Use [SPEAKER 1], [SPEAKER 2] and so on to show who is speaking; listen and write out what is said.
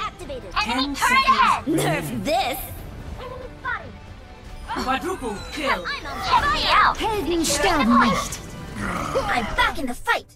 [SPEAKER 1] activated.
[SPEAKER 2] Enemy turret ahead!
[SPEAKER 1] Nerf this.
[SPEAKER 2] Enemy spotted!
[SPEAKER 3] Quadruple kill.
[SPEAKER 2] I'm on fire me out!
[SPEAKER 1] Helden sterben nicht. I'm back in the fight.